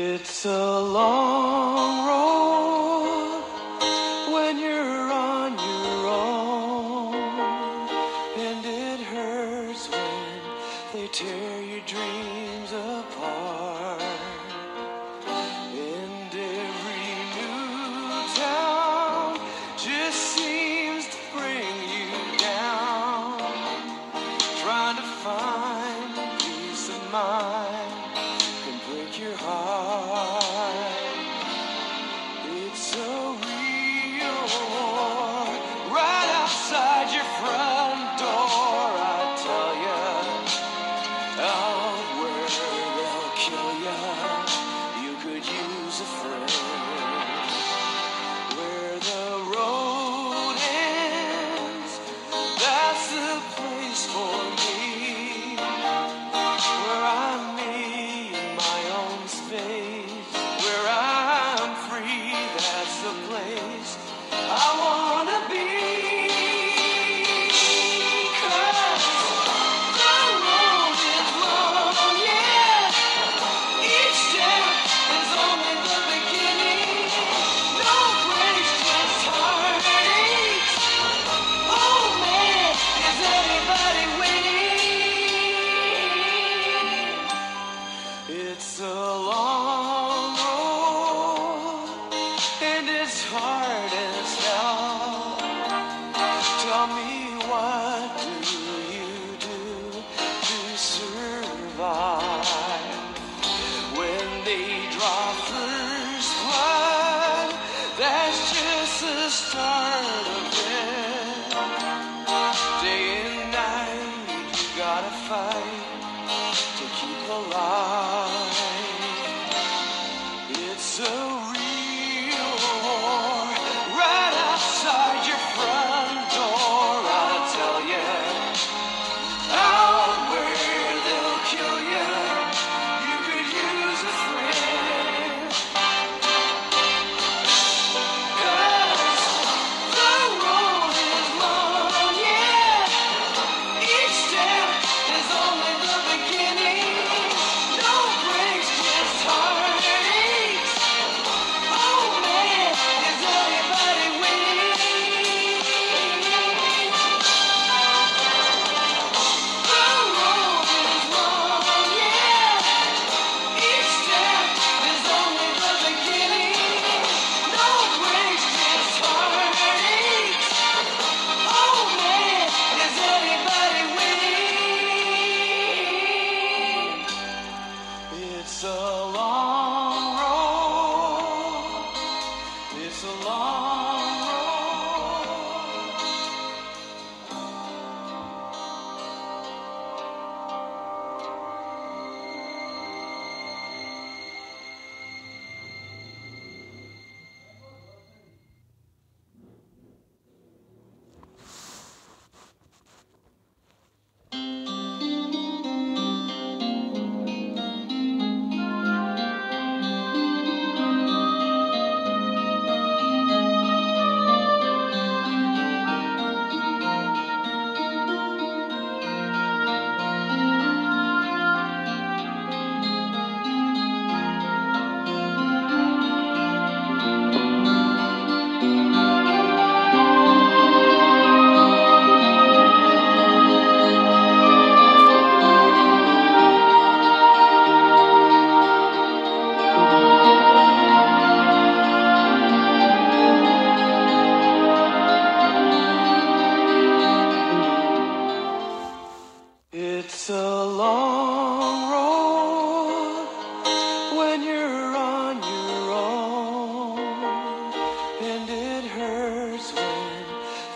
It's a long keep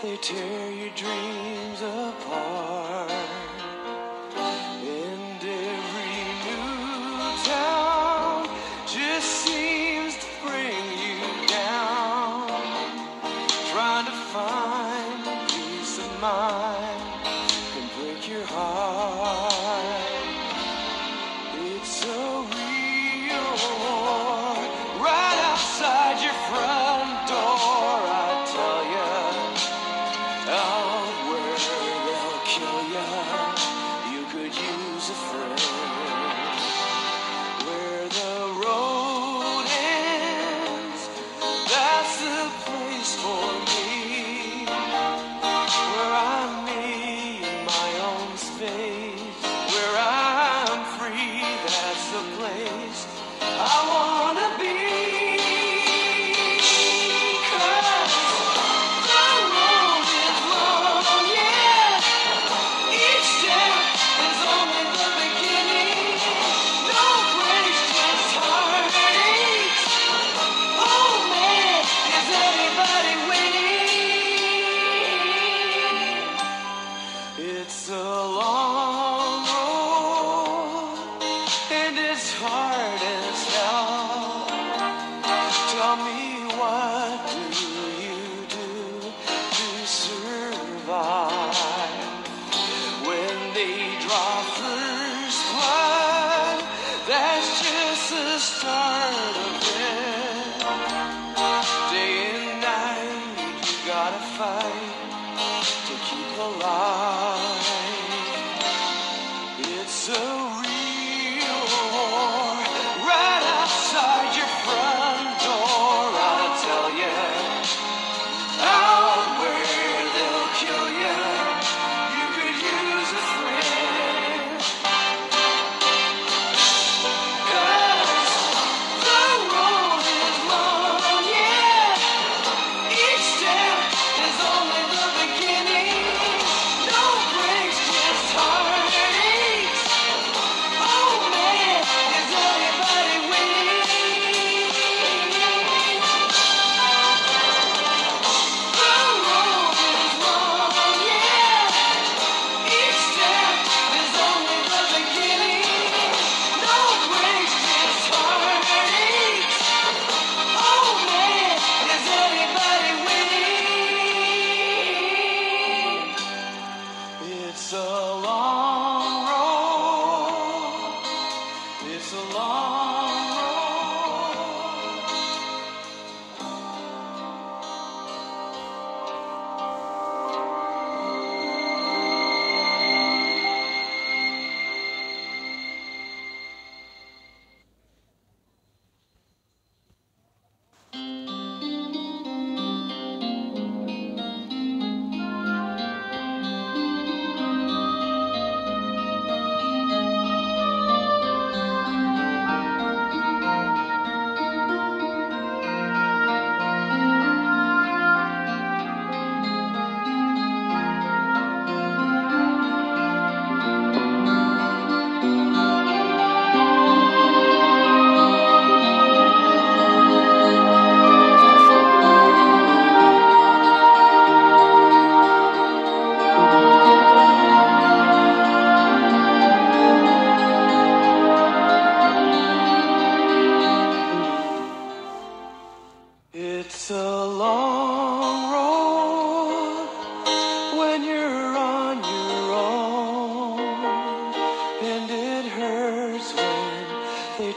they tear your dreams apart. it's hard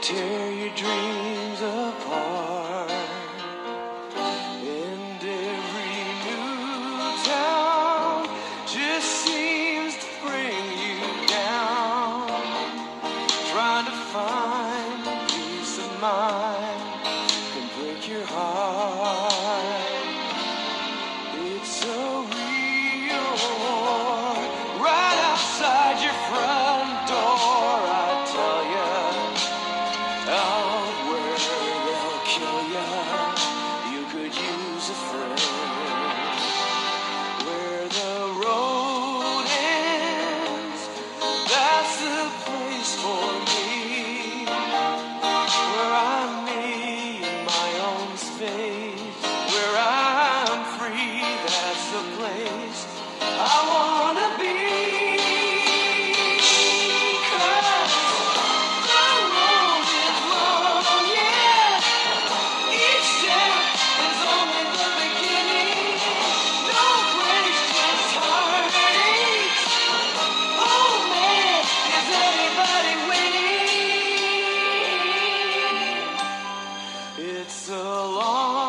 tear your dreams apart. And every new town just seems to bring you down. Trying to find peace of mind. It's a long